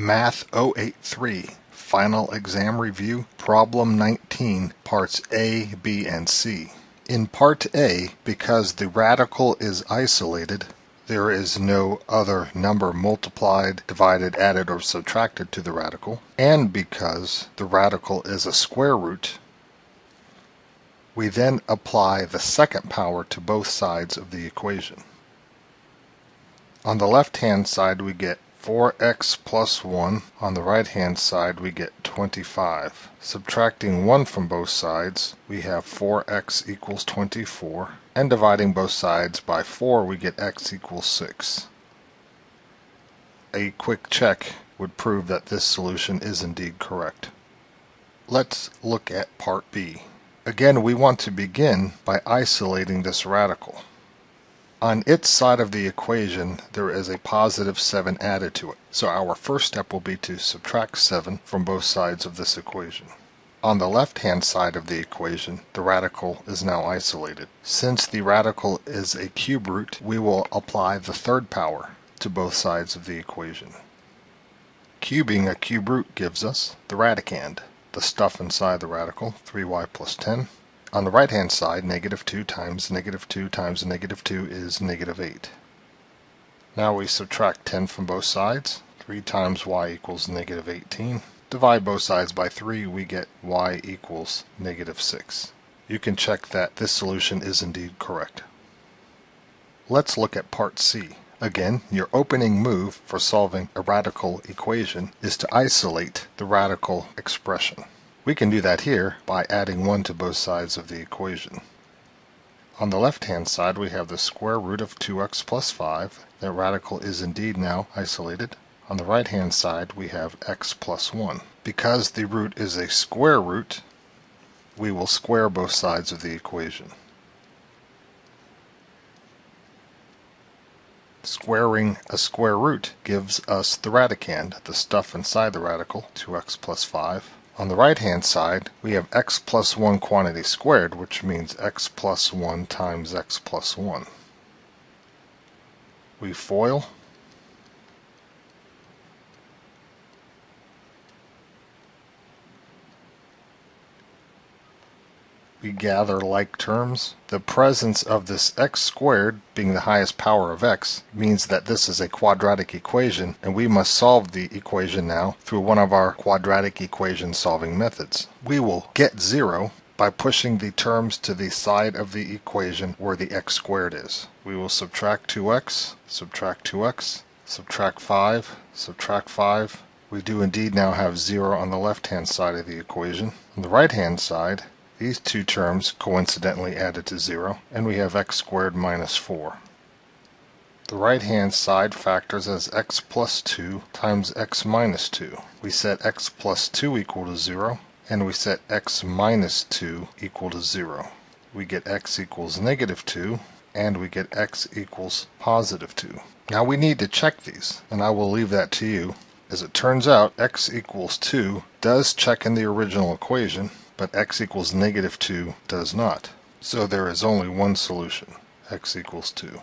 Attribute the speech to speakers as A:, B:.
A: Math 083 Final Exam Review Problem 19 Parts A, B, and C. In Part A, because the radical is isolated, there is no other number multiplied, divided, added, or subtracted to the radical, and because the radical is a square root, we then apply the second power to both sides of the equation. On the left-hand side we get 4x plus 1. On the right hand side we get 25. Subtracting 1 from both sides we have 4x equals 24 and dividing both sides by 4 we get x equals 6. A quick check would prove that this solution is indeed correct. Let's look at part B. Again we want to begin by isolating this radical. On its side of the equation there is a positive 7 added to it, so our first step will be to subtract 7 from both sides of this equation. On the left hand side of the equation the radical is now isolated. Since the radical is a cube root we will apply the third power to both sides of the equation. Cubing a cube root gives us the radicand, the stuff inside the radical, 3y plus 10, on the right hand side, negative 2 times negative 2 times negative 2 is negative 8. Now we subtract 10 from both sides. 3 times y equals negative 18. Divide both sides by 3, we get y equals negative 6. You can check that this solution is indeed correct. Let's look at part C. Again, your opening move for solving a radical equation is to isolate the radical expression. We can do that here by adding 1 to both sides of the equation. On the left-hand side we have the square root of 2x plus 5. That radical is indeed now isolated. On the right-hand side we have x plus 1. Because the root is a square root, we will square both sides of the equation. Squaring a square root gives us the radicand, the stuff inside the radical, 2x plus 5. On the right hand side, we have x plus 1 quantity squared, which means x plus 1 times x plus 1. We FOIL. We gather like terms. The presence of this x squared, being the highest power of x, means that this is a quadratic equation, and we must solve the equation now through one of our quadratic equation solving methods. We will get 0 by pushing the terms to the side of the equation where the x squared is. We will subtract 2x, subtract 2x, subtract 5, subtract 5. We do indeed now have 0 on the left hand side of the equation. On the right hand side, these two terms coincidentally added to 0, and we have x squared minus 4. The right-hand side factors as x plus 2 times x minus 2. We set x plus 2 equal to 0, and we set x minus 2 equal to 0. We get x equals negative 2, and we get x equals positive 2. Now we need to check these, and I will leave that to you. As it turns out, x equals 2 does check in the original equation, but x equals negative 2 does not. So there is only one solution, x equals 2.